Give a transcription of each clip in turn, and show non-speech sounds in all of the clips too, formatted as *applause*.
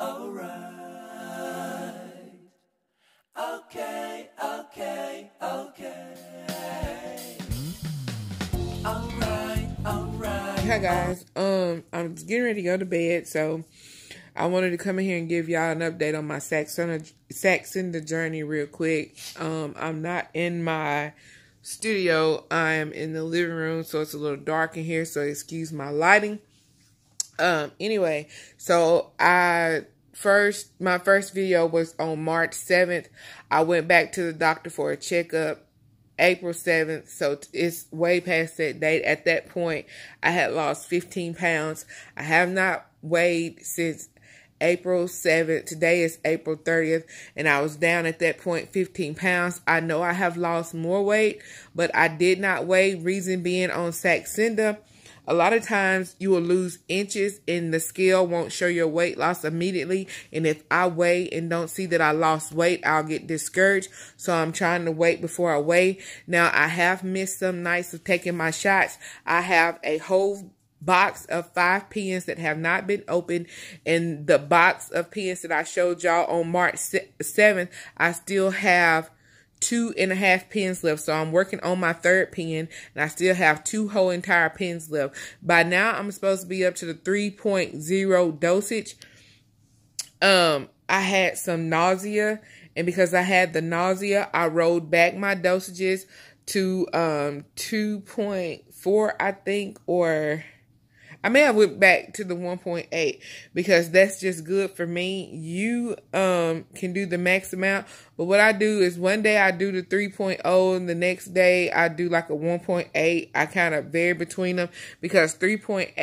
alright. Okay, okay, okay. Alright, alright. Hi guys. Um, I'm getting ready to go to bed, so I wanted to come in here and give y'all an update on my Saxon Saxon journey real quick. Um, I'm not in my studio. I am in the living room, so it's a little dark in here, so excuse my lighting. Um, anyway, so I first my first video was on March 7th. I went back to the doctor for a checkup April 7th. So it's way past that date. At that point, I had lost 15 pounds. I have not weighed since April 7th. Today is April 30th, and I was down at that point 15 pounds. I know I have lost more weight, but I did not weigh. Reason being on Saxenda, a lot of times you will lose inches and the scale won't show your weight loss immediately. And if I weigh and don't see that I lost weight, I'll get discouraged. So I'm trying to wait before I weigh. Now I have missed some nights of taking my shots. I have a whole box of five pens that have not been opened and the box of pens that I showed y'all on March 7th, I still have two and a half pins left. So I'm working on my third pin and I still have two whole entire pins left. By now I'm supposed to be up to the 3.0 dosage. Um, I had some nausea and because I had the nausea, I rolled back my dosages to um 2.4 I think or I may have went back to the 1.8 because that's just good for me. You um can do the max amount, but what I do is one day I do the 3.0 and the next day I do like a 1.8. I kind of vary between them because 3.8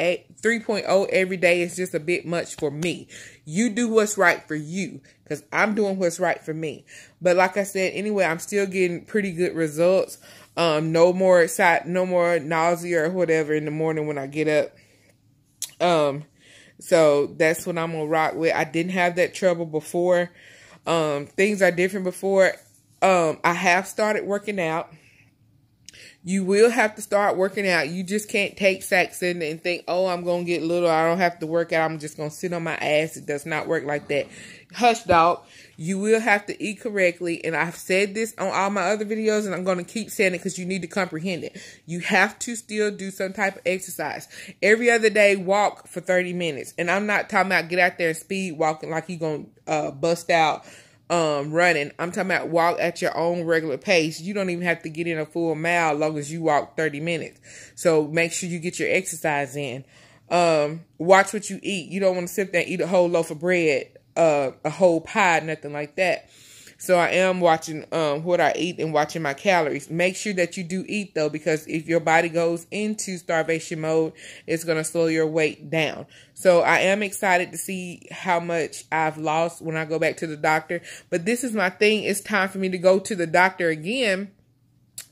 3.0 every day is just a bit much for me. You do what's right for you because I'm doing what's right for me. But like I said, anyway, I'm still getting pretty good results. Um, no more side, no more nausea or whatever in the morning when I get up. Um, so that's what I'm gonna rock with. I didn't have that trouble before. Um, things are different before. Um, I have started working out. You will have to start working out. You just can't take Saxenda and think, oh, I'm to get little. I don't have to work out. I'm just to sit on my ass. It does not work like that. Hush, dog. You will have to eat correctly. And I've said this on all my other videos, and I'm going to keep saying it because you need to comprehend it. You have to still do some type of exercise. Every other day, walk for 30 minutes. And I'm not talking about get out there and speed walking like you're going to uh, bust out um running. I'm talking about walk at your own regular pace. You don't even have to get in a full mile as long as you walk 30 minutes. So make sure you get your exercise in. Um, watch what you eat. You don't want to sit there and eat a whole loaf of bread, uh, a whole pie, nothing like that. So I am watching um, what I eat and watching my calories. Make sure that you do eat though, because if your body goes into starvation mode, it's to slow your weight down. So I am excited to see how much I've lost when I go back to the doctor. But this is my thing. It's time for me to go to the doctor again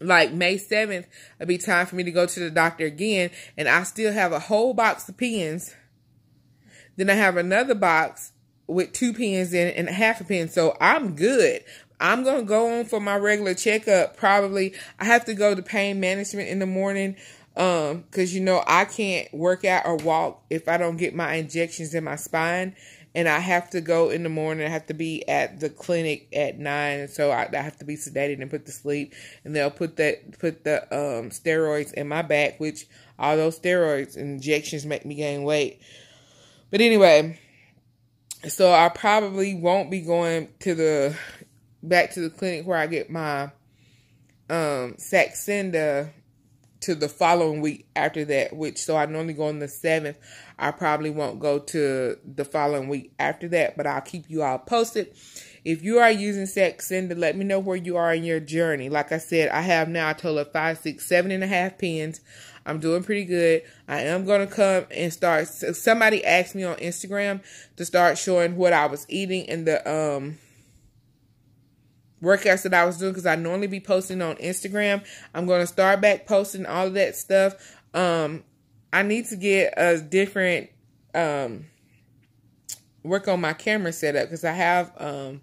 like May 7th, it'll be time for me to go to the doctor again. And I still have a whole box of pens. Then I have another box with two pins in and a half a pin. So I'm good. I'm going to go on for my regular checkup. Probably I have to go to pain management in the morning. Um, cause you know, I can't work out or walk if I don't get my injections in my spine and I have to go in the morning. I have to be at the clinic at nine, so I, I, have to be sedated and put to sleep. And they'll put that put the um, steroids in my back, which all those steroids injections make me gain weight. But anyway, so I probably won't be going to the back to the clinic where I get my um Saxenda to the following week after that, which so I normally go on the seventh. I probably won't go to the following week after that, but I'll keep you all posted. If you are using Saxenda, let me know where you are in your journey. Like I said, I have now a total of five, six, seven and a half pins. I'm doing pretty good. I am going to come and start. Somebody asked me on Instagram to start showing what I was eating in the um workouts that I was doing because I normally be posting on Instagram. I'm going to start back posting all of that stuff. Um, I need to get a different um work on my camera setup because I have um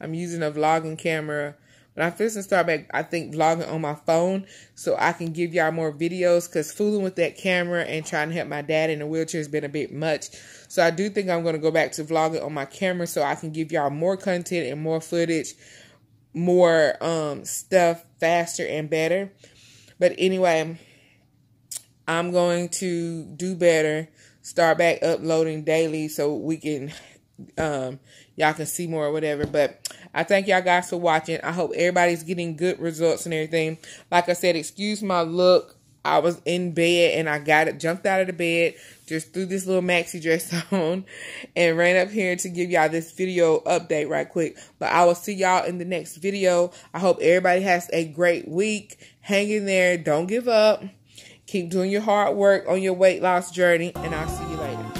I'm using a vlogging camera But I'm fixing to start back, I think, vlogging on my phone so I can give y'all more videos because fooling with that camera and trying to help my dad in a wheelchair has been a bit much. So I do think I'm going to go back to vlogging on my camera so I can give y'all more content and more footage, more um, stuff faster and better. But anyway, I'm going to do better, start back uploading daily so we can um y'all can see more or whatever. But I thank y'all guys for watching. I hope everybody's getting good results and everything. Like I said, excuse my look. I was in bed and I got it, jumped out of the bed, just threw this little maxi dress *laughs* on and ran up here to give y'all this video update right quick. But I will see y'all in the next video. I hope everybody has a great week. Hang in there. Don't give up. Keep doing your hard work on your weight loss journey and I'll see you later.